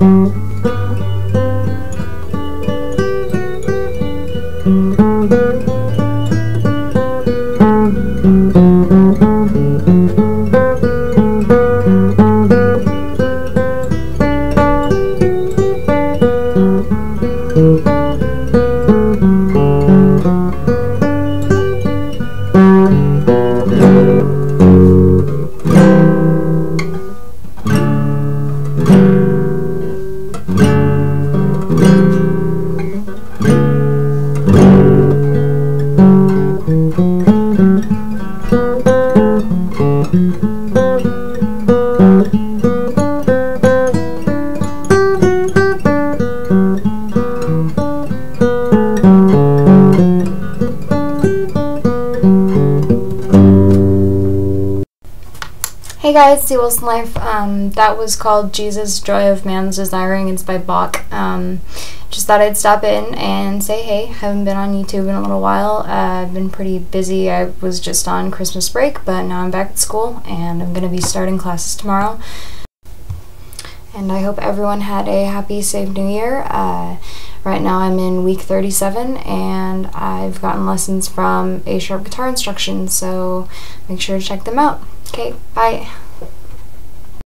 Mm-hmm. Mm-hmm. Hey guys, C. Wilson Life. Um, that was called Jesus, Joy of Man's Desiring. It's by Bach. Um, just thought I'd stop in and say hey. Haven't been on YouTube in a little while. Uh, I've been pretty busy. I was just on Christmas break, but now I'm back at school and I'm going to be starting classes tomorrow. And I hope everyone had a happy, safe new year. Uh, right now I'm in week 37 and I've gotten lessons from A Sharp Guitar Instruction, so make sure to check them out. Okay, bye.